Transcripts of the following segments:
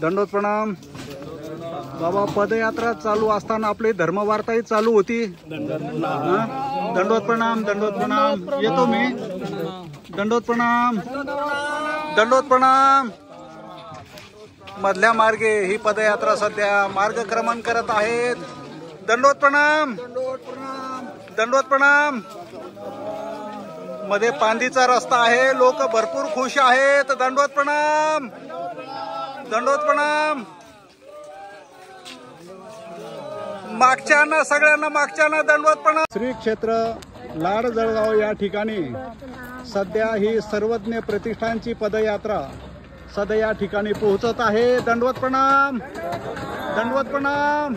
दंडोत प्रणाम बाबा पदयात्रा चालू असताना आपली धर्मवार्ताही चालू होती. दंडोत प्रणाम दंडोत प्रणाम येतो मी. दंडोत प्रणाम दंडोत प्रणाम मधल्या मार्गे ही पदयात्रा सध्या मार्गक्रमण करत आहेत. दंडोत प्रणाम दंडोत प्रणाममध्ये पांदीचा रस्ता आहे. लोक भरपूर खुश आहेत. दंडोत प्रणाम दंडोत प्रणाम मागच्यांना सगळ्यांना मागच्यांना दंडवत प्रणाम श्री क्षेत्र लाड जळगाव या ठिकाणी सध्या ही सर्वज्ञ प्रतिष्ठानची पदयात्रा सध्या या ठिकाणी पोहोचत आहे. दंडवत प्रणाम दंडवत प्रणाम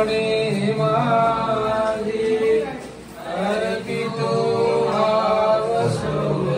सुमणे माझी अर्पितो भाव श्री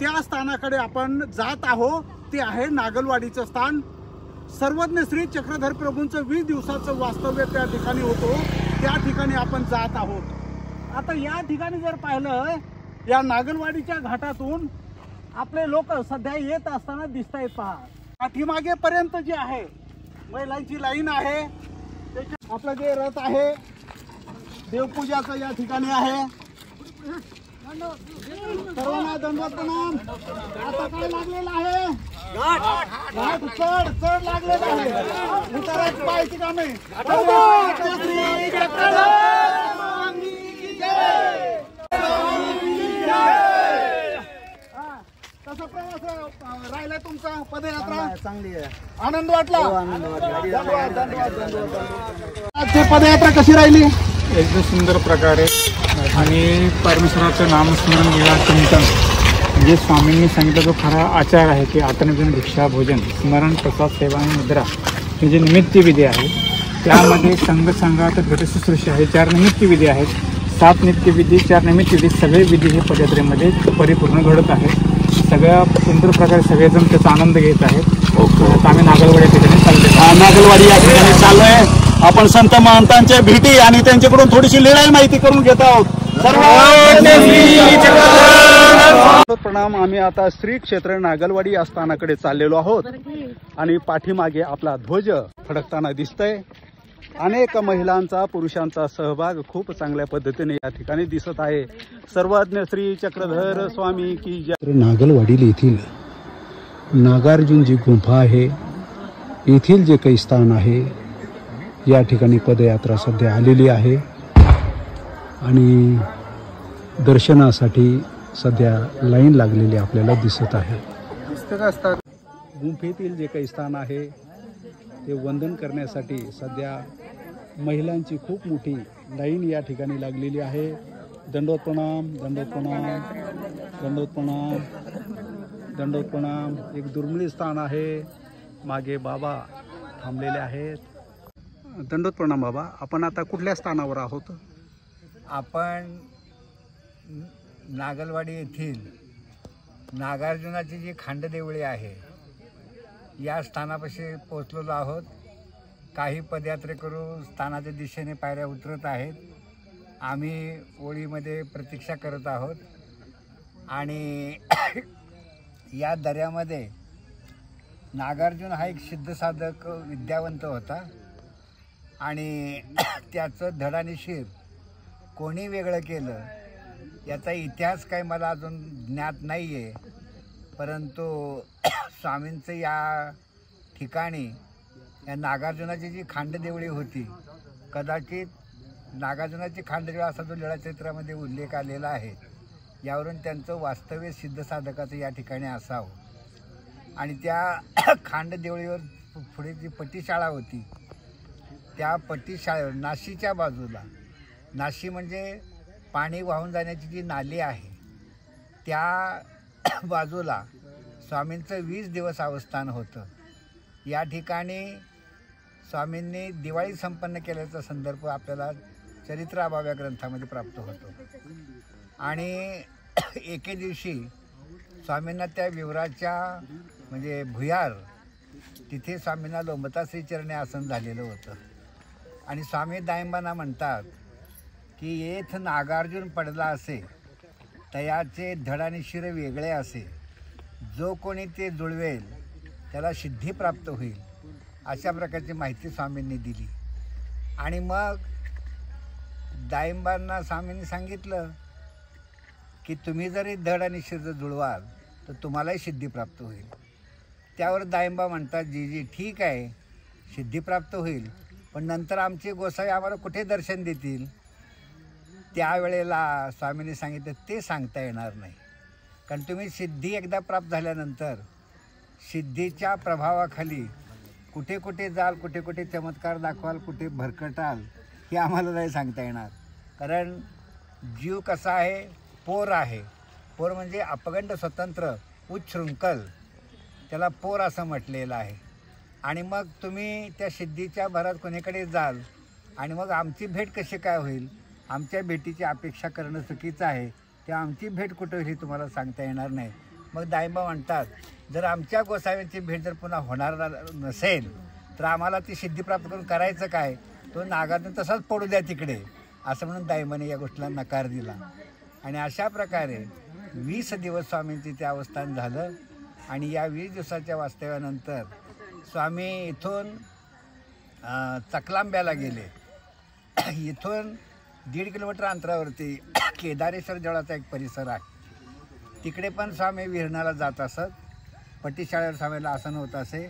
त्या स्थानाकडे आपण जात आहो ते आहे नागलवाडीचं स्थान. सर्वज्ञ श्री चक्रधर प्रभूंचं वीस दिवसाचं वास्तव्य त्या ठिकाणी होतो. त्या ठिकाणी आपण जात आहोत. आता या ठिकाणी जर पाहिलं या नागलवाडीच्या घाटातून आपले लोक सध्या येत असताना दिसत आहेत पहा. पाठीमागे पर्यंत जे आहे महिलांची लाईन आहे त्याच्या- आपलं जे रथ आहे देवपूजाचं या ठिकाणी आहे. सर्वांना दंडवत प्रणाम. आता काय लागलेलं आहे? घाट चढ चढ लागलेलं आहे. उतरायची पाहायची कामे श्री चक्रधर स्वामी की जय. स्वामी की जय. हा, कसा प्रवास राहिला तुमचा पदयात्रा. चांगली आहे आनंद वाटला. धन्यवाद धन्यवाद धन्यवाद. आजची पदयात्रा कशी राहिली? एकदम सुंदर प्रकारे. आणि परमेश्वराचं नामस्मरण लीला चिंतन म्हणजे स्वामींनी सांगितलं जो खरा आचार आहे की आत्मजन भिक्षा भोजन स्मरण प्रसाद सेवा आणि मुद्रा हे जे निमित्त विधी आहे त्यामध्ये संघ संघात घटशुश्रूषा हे चार निमित्त विधी आहेत. सात नित्यविधी चार निमित्त विधी सगळे विधी हे पदयात्रेमध्ये परिपूर्ण घडत आहेत. सगळ्या सुंदर प्रकारे सगळेजण त्याचा आनंद घेत आहेत. आता आम्ही नागलवाडी या ठिकाणी चाललेलो नागलवाडी या ठिकाणी चाललोय. आपण संत महंतांच्या भेटी आणि त्यांच्याकडून थोडीशी लिळाई माहिती करून घेत आहोत. प्रणाम. आम्ही आता श्री क्षेत्र नागलवाडी या स्थानाकडे चाललेलो आहोत. आणि पाठीमागे आपला ध्वज फडकताना दिसतंय. अनेक महिलांचा पुरुषांचा सहभाग खूप चांगल्या पद्धतीने या ठिकाणी दिसत आहे. सर्वज्ञ श्री चक्रधर स्वामी की जय. नागलवाडील येथील नागार्जुन जी गुंफा आहे. येथील जे काही स्थान आहे या ठिकाणी पदयात्रा सध्या आलेली आहे. आणि दर्शनासाठी सध्या लाईन लागलेली आपल्याला दिसत आहे. गुंफेतील जे काही स्थान आहे ते वंदन करण्यासाठी सध्या महिलांची खूप मोठी लाईन या ठिकाणी लागलेली आहे. दंडोत प्रणाम दंडोत प्रणाम दंडोत प्रणाम दंडोत प्रणाम. एक दुर्मिळ स्थान आहे. मागे बाबा थांबलेले आहेत. दंडोत प्रणाम बाबा आपण आता कुठल्या स्थानावर आहोत? आपण नागलवाडी येथील नागार्जुनाची जी खांडदेवळी आहे या स्थानापाशी पोचलेलो आहोत. काही पदयात्रेकरू स्थानाच्या दिशेने पायऱ्या उतरत आहेत. आम्ही ओळीमध्ये प्रतीक्षा करत आहोत. आणि या दऱ्यामध्ये नागार्जुन हा एक सिद्धसाधक विद्यावंत होता. आणि त्याचं धडानिशीर कोणी वेगळं केलं याचा इतिहास काही मला अजून ज्ञात नाही आहे परंतु स्वामींचं या ठिकाणी या नागार्जुनाची जी खांडदेवळी होती कदाचित नागार्जुनाची खांडदेवळी असा जो लीळाचरित्रामध्ये उल्लेख आलेला आहे यावरून त्यांचं वास्तव्य सिद्ध साधकाचं या ठिकाणी असावं. आणि त्या खांडदेवळीवर पुढे जी पट्टीशाळा होती त्या पट्टीशाळेवर नाशीच्या बाजूला नाशी म्हणजे पाणी वाहून जाण्याची जी नाली आहे त्या बाजूला स्वामींचं वीस दिवस अवस्थान होतं. या ठिकाणी स्वामींनी दिवाळी संपन्न केल्याचा संदर्भ आपल्याला चरित्राभाव या ग्रंथामध्ये प्राप्त होतो. आणि एके दिवशी स्वामींना त्या विवराच्या म्हणजे भुयार तिथे स्वामींना लोमता श्रीचरणे आसन झालेलं होतं. आणि स्वामी दायंबांना म्हणतात की येथ नागार्जुन पडला असे तयाचे धड आणि शिर वेगळे असे. जो कोणी ते जुळवेल त्याला सिद्धी प्राप्त होईल. अशा प्रकारची माहिती स्वामींनी दिली. आणि मग दायंबांना स्वामींनी सांगितलं की तुम्ही जरी धड आणि शिर जुळवाल तर तुम्हालाही सिद्धी प्राप्त होईल. त्यावर दायंबा म्हणतात जी जी ठीक आहे सिद्धी प्राप्त होईल पण नंतर आमचे गोसाई आम्हाला कुठे दर्शन देतील? त्यावेळेला स्वामींनी सांगितलं ते सांगता येणार नाही. कारण तुम्ही सिद्धी एकदा प्राप्त झाल्यानंतर सिद्धीच्या प्रभावाखाली कुठे कुठे जाल कुठे कुठे चमत्कार दाखवाल कुठे भरकटाल हे आम्हाला नाही सांगता येणार. कारण जीव कसा आहे? पोर आहे. पोर म्हणजे अपगंड स्वतंत्र उच्छृंखल. त्याला पोर असं म्हटलेलं आहे. आणि मग तुम्ही त्या सिद्धीच्या भरात कोणीकडे जाल? आणि मग आमची भेट कशी काय होईल? आमच्या भेटीची अपेक्षा करणं चुकीचं आहे. त्या आमची भेट कुठं होईल तुम्हाला सांगता येणार नाही. मग दायबा म्हणतात जर आमच्या गोसाव्यांची भेट जर पुन्हा होणार नसेल तर आम्हाला ती सिद्धी प्राप्त करून करायचं काय? तो नागाने तसाच पडू द्या तिकडे. असं म्हणून दायबाने या गोष्टीला नकार दिला. आणि अशा प्रकारे वीस दिवस स्वामींचे ते अवस्थान झालं. आणि या वीस दिवसाच्या वास्तव्यानंतर स्वामी इथून चकलांब्याला गेले. इथून दीड किलोमीटर अंतरावरती केदारेश्वर देवळाचा एक परिसर आहे. तिकडे पण स्वामी विहरणाला जात असत. पट्टीशाळेवर स्वामीला आसन होत असे.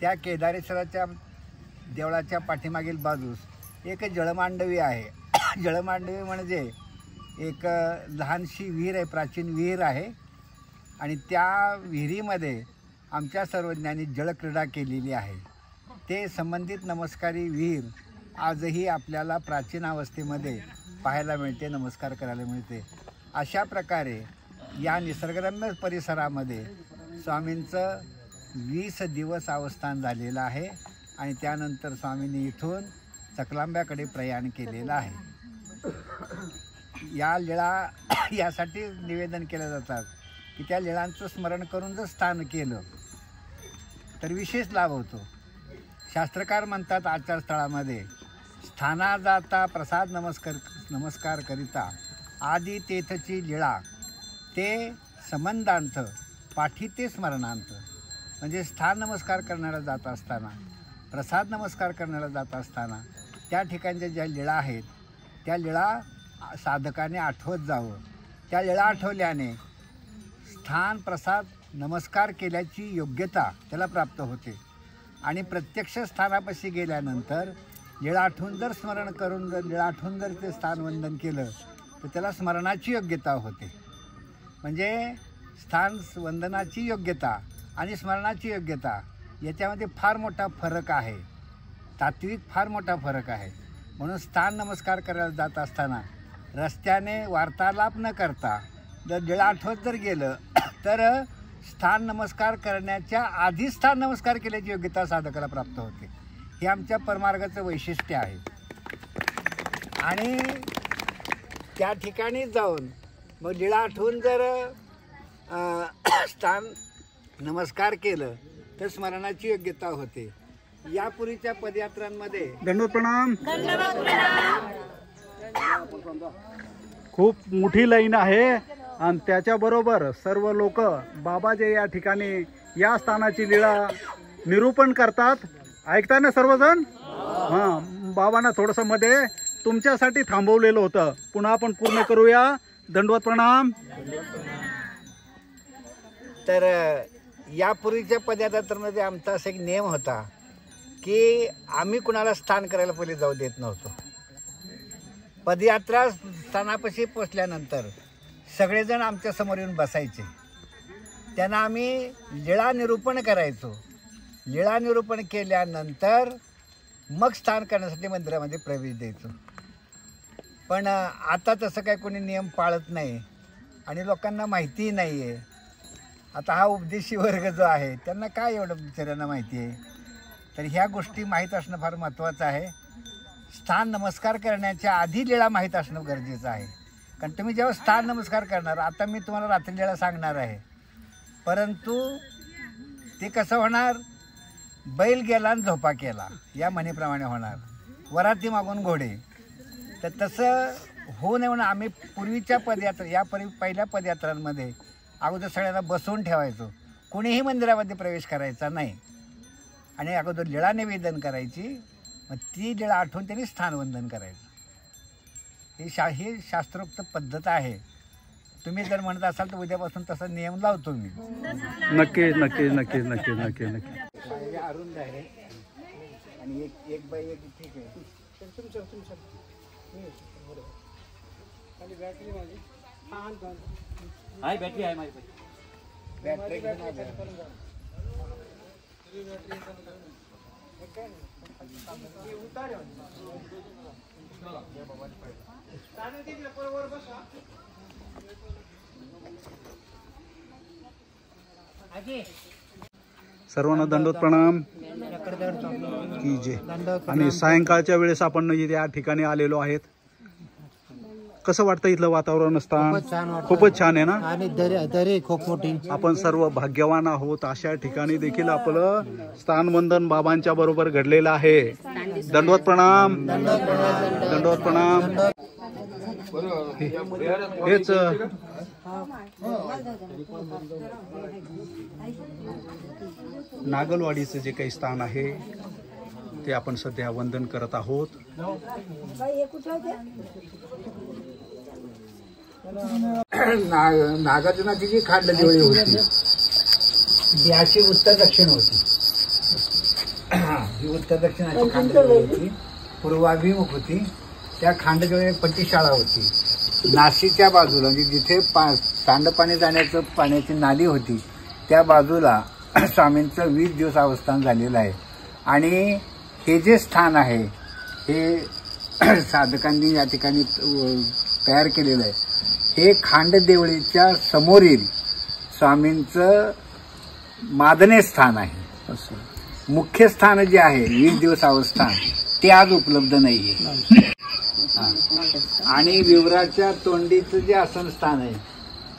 त्या केदारेश्वराच्या देवळाच्या पाठीमागील बाजूस एक जळमांडवी आहे. जळमांडवी म्हणजे एक लहानशी विहीर आहे प्राचीन विहीर आहे. आणि त्या विहिरीमध्ये आमच्या सर्वज्ञांनी जलक्रीडा केलेली आहे. ते संबंधित नमस्कारी विहीर आजही आपल्याला प्राचीन अवस्थेमध्ये पाहायला मिळते नमस्कार करायला मिळते. अशा प्रकारे या निसर्गरम्य परिसरामध्ये स्वामींचं वीस दिवस अवस्थान झालेलं आहे आणि त्यानंतर स्वामींनी इथून चकलांब्याकडे प्रयाण केलेलं आहे. या लीळा यासाठी निवेदन केल्या जातात की त्या लीळांचं स्मरण करून जर स्थान केलं तर विशेष लाभ होतो. शास्त्रकार म्हणतात आचारस्थळामध्ये स्थाना जाता प्रसाद नमस्कार नमस्कार करिता आदी तेथची लीळा ते संबंधांत पाठी ते स्मरणांत. म्हणजे स्थान नमस्कार करण्याला जात असताना प्रसाद नमस्कार करण्याला जात असताना त्या ठिकाणच्या ज्या लीळा आहेत त्या लीळा साधकाने आठवत जावं. त्या लीळा आठवल्याने स्थान प्रसाद नमस्कार केल्याची योग्यता त्याला प्राप्त होते. आणि प्रत्यक्ष स्थानापाशी गेल्यानंतर लीळा आठवून जर स्मरण करून जर लीळा आठवून जर ते स्थान वंदन केलं तर त्याला स्मरणाची योग्यता होते. म्हणजे स्थान वंदनाची योग्यता आणि स्मरणाची योग्यता याच्यामध्ये फार मोठा फरक आहे. तात्विक फार मोठा फरक आहे. म्हणून स्थान नमस्कार करायला जात असताना रस्त्याने वार्तालाप न करता जर दिळ आठवत जर गेलं तर स्थान नमस्कार करण्याच्या आधी स्थान नमस्कार केल्याची योग्यता साधकाला प्राप्त होते. हे आमच्या परमार्गाचं वैशिष्ट्य आहे. आणि त्या ठिकाणी जाऊन मग लीळा आठवून जर स्थान नमस्कार केलं तर स्मरणाची योग्यता होते. यापूर्वीच्या पदयात्रांमध्ये दंडोत प्रणाम. खूप मोठी लाईन आहे आणि त्याच्याबरोबर सर्व लोक बाबाजे या ठिकाणी या स्थानाची लीळा निरूपण करतात. ऐकताय ना सर्वजण? हां बाबांना थोडंसं मध्ये तुमच्यासाठी थांबवलेलं होतं. पुन्हा आपण पूर्ण करूया. दंडवत प्रणाम. तर यापूर्वीच्या पदयात्रामध्ये आमचा असा एक नियम होता की आम्ही कुणाला स्थान करायला पहिले जाऊ देत नव्हतो. पदयात्रा स्थानापाशी पोचल्यानंतर सगळेजण आमच्यासमोर येऊन बसायचे. त्यांना आम्ही लिळा निरूपण करायचो. लिळा निरूपण केल्यानंतर मग स्थान करण्यासाठी मंदिरामध्ये प्रवेश द्यायचो. पण आता तसं काय कोणी नियम पाळत नाही आणि लोकांना माहितीही नाही आहे आता हा उपदेशी वर्ग जो आहे त्यांना काय एवढं बिचाऱ्यांना माहिती आहे? तर ह्या गोष्टी माहीत असणं फार महत्त्वाचं आहे. स्थान नमस्कार करण्याच्या आधी लिळा माहीत असणं गरजेचं आहे. कारण तुम्ही जेव्हा स्थान नमस्कार करणार आता मी तुम्हाला रात्री लीळा सांगणार आहे. परंतु ते कसं होणार? बैल गेला आणि झोपा केला या म्हणीप्रमाणे होणार. वराती मागून घोडे. तर तसं होऊ नये म्हणून आम्ही पूर्वीच्या पदयात्रा या परि पहिल्या पदयात्रांमध्ये अगोदर सगळ्यांना बसवून ठेवायचो. कोणीही मंदिरामध्ये प्रवेश करायचा नाही. आणि अगोदर लीळा निवेदन करायची. मग ती लीळा आठवून त्यांनी स्थानवंदन करायचं. ही शा ही शास्त्रोक्त पद्धत आहे. तुम्ही जर म्हणत असाल तर उद्यापासून तसा नियम लावतो मी. नक्कीच नक्कीच नक्कीच नक्कीच नक्कीच नक्की अरुंद आहे. आणि एक एक बाई एक ठीक आहे. खाली बैटरी माझी पाच घंटा दंडोत प्रणाम। की जे? आणि सायंकाळच्या वेळेस आपण या ठिकाणी आलेलो आहेत. कसं वाटतं इथलं वातावरण असताना खूपच छान आहे ना? आणि दरी दरी खूप मोठी. आपण सर्व भाग्यवान आहोत. अशा ठिकाणी देखील आपलं स्थानवंदन बाबांच्या बरोबर घडलेलं आहे. दंडवत प्रणाम. दंडवत प्रणाम. हेच नागलवाडीचं जे काही स्थान आहे ते आपण सध्या वंदन करत आहोत. नाग नागार्जुनाची जी खांडदेवळी होती. ती अशी उत्तर दक्षिण होती. ही उत्तर दक्षिणाची खांडदेवळी होती. पूर्वाभिमुख होती. त्या खांडदेवळी पट्टीशाळा होती. नाशिकच्या बाजूला म्हणजे जिथे पा सांडपाणी जाण्याचं पाण्याची नाली होती त्या बाजूला स्वामींचं वीस दिवस अवस्थान झालेलं आहे. आणि हे जे स्थान आहे हे साधकांनी या ठिकाणी तयार केलेलं आहे. हे खांडदेवळीच्या समोरील स्वामींचं मादने स्थान आहे. मुख्य स्थान जे आहे वीस दिवस अवस्थान ते आज उपलब्ध नाहीये. हा. आणि विवराच्या तोंडीचं जे आसन स्थान आहे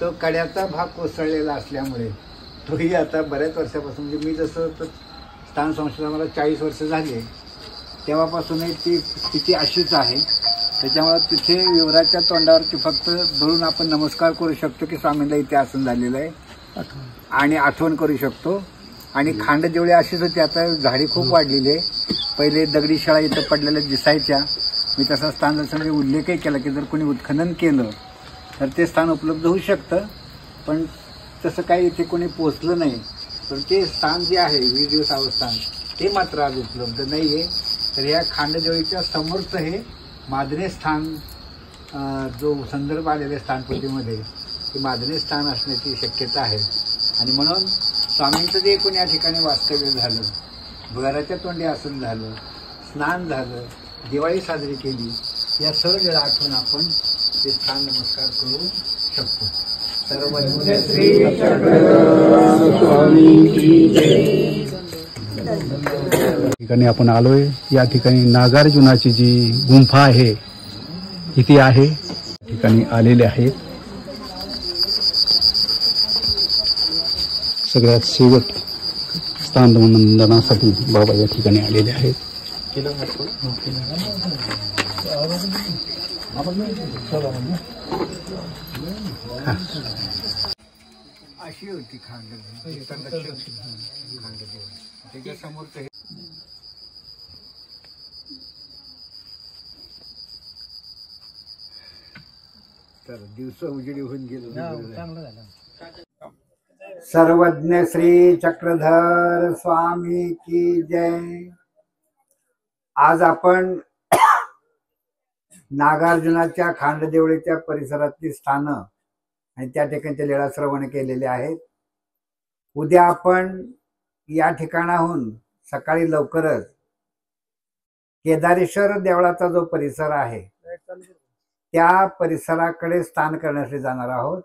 तो कड्याचा भाग कोसळलेला असल्यामुळे तोही आता बऱ्याच वर्षापासून म्हणजे मी जसं तर स्थान संस्थेला मला चाळीस वर्ष झाली तेव्हापासूनही ती स्थिती अशीच आहे. त्याच्यामुळे तिथे विवराच्या तोंडावरती फक्त धरून आपण नमस्कार करू शकतो की स्वामींना इथे आसन झालेलं आहे. आणि आठवण करू शकतो. आणि खांडदेवळी अशीच होती आता झाडी खूप वाढलेली आहे. पहिले दगडी शाळा इथं पडलेल्या दिसायच्या. मी तसा स्थान जसं उल्लेखही केला की जर कोणी उत्खनन केलं तर ते स्थान उपलब्ध होऊ शकतं. पण तसं काही इथे कोणी पोचलं नाही. पण ते स्थान जे आहे वीस दिवस अवस्थान ते मात्र आज उपलब्ध नाही आहे तर या खांडदेवळीच्या समोरचं हे मादने स्थान जो संदर्भ आलेल्या स्थानपतीमध्ये ते मादने स्थान असण्याची शक्यता आहे. आणि म्हणून स्वामींचं जे एकूण या ठिकाणी वास्तव्य झालं घराच्या तोंडी आसन झालं स्नान झालं दिवाळी साजरी केली या सहज आठवण आपण ते स्थान नमस्कार करू शकतो. सर्व ठिकाणी आपण आलोय. या ठिकाणी नागार्जुनाची जी गुंफा आहे इथे आहे. ठिकाणी आलेले आहेत. सगळ्यात शेवट स्थानवंदनासाठी बाबा या ठिकाणी आलेले आहेत. अशी होती तर दिवस उजेडी होऊन गेलो. सर्वज्ञ श्री चक्रधर स्वामी की जय. आज आपण नागार्जुनाच्या खांडदेवळीच्या परिसरातली स्थानं आणि त्या ठिकाणचे लीळा श्रवण केलेले आहेत. उद्या आपण या ठिकाणाहून सकाळी लवकरच केदारेश्वर देवळाचा जो परिसर आहे त्या परिसराकडे स्थान करण्यासाठी जाणार आहोत.